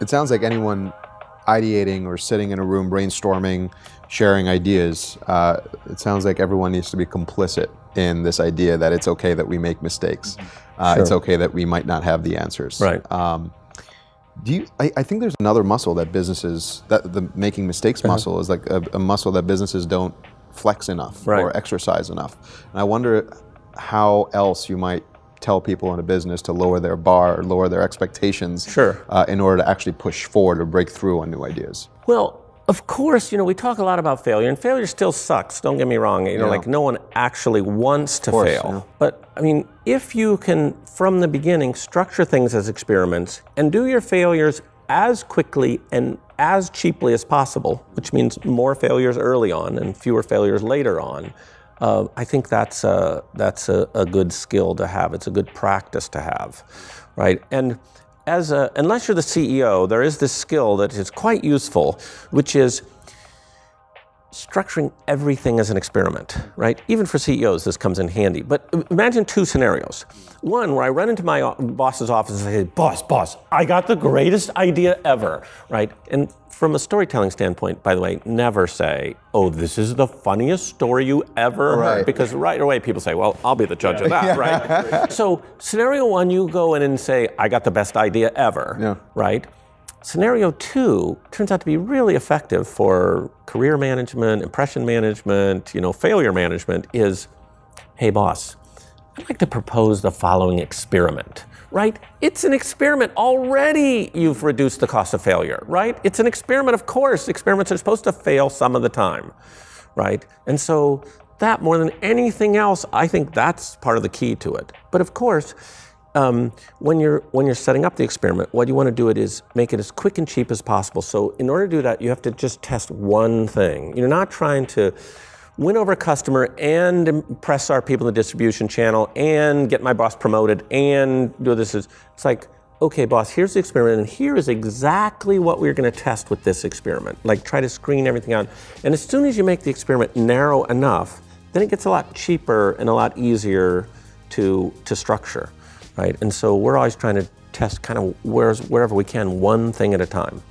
it sounds like anyone ideating or sitting in a room brainstorming, sharing ideas, uh, it sounds like everyone needs to be complicit in this idea that it's okay that we make mistakes. Uh, It's okay that we might not have the answers. Right. Um, do you? I, I think there's another muscle that businesses that the making mistakes Uh-huh. muscle is like a, a muscle that businesses don't flex enough Right. or exercise enough. And I wonder how else you might tell people in a business to lower their bar, or lower their expectations, Sure. uh, in order to actually push forward or break through on new ideas. Well, of course, you know, we talk a lot about failure, and failure still sucks. Don't get me wrong. You know, Yeah. like no one actually wants to course, fail. yeah. But I mean, if you can, from the beginning, structure things as experiments and do your failures as quickly and as cheaply as possible, which means more failures early on and fewer failures later on. Uh, I think that's a, that's a, a good skill to have. It's a good practice to have, right? And as a, unless you're the CEO, there is this skill that is quite useful, which is structuring everything as an experiment, right? Even for CEOs, this comes in handy. But imagine two scenarios. One where I run into my boss's office and say, Boss, boss, I got the greatest idea ever, right? And from a storytelling standpoint, by the way, never say, Oh, this is the funniest story you ever Right. heard. Because right away people say, Well, I'll be the judge of that, right? so, scenario one, you go in and say, I got the best idea ever, Yeah. right? Scenario two turns out to be really effective for career management, impression management, you know, failure management is, hey boss, I'd like to propose the following experiment, right? It's an experiment. Already you've reduced the cost of failure, right? It's an experiment, of course. Experiments are supposed to fail some of the time, right? And so that more than anything else, I think that's part of the key to it. But of course, um, when you're when you're setting up the experiment, what you want to do it is make it as quick and cheap as possible. So in order to do that, you have to just test one thing. You're not trying to win over a customer and impress our people in the distribution channel and get my boss promoted and do this. Is it's like okay, boss, here's the experiment, and here is exactly what we're going to test with this experiment. Like try to screen everything out, and as soon as you make the experiment narrow enough, then it gets a lot cheaper and a lot easier to to structure right? And so we're always trying to test kind of wherever we can, one thing at a time.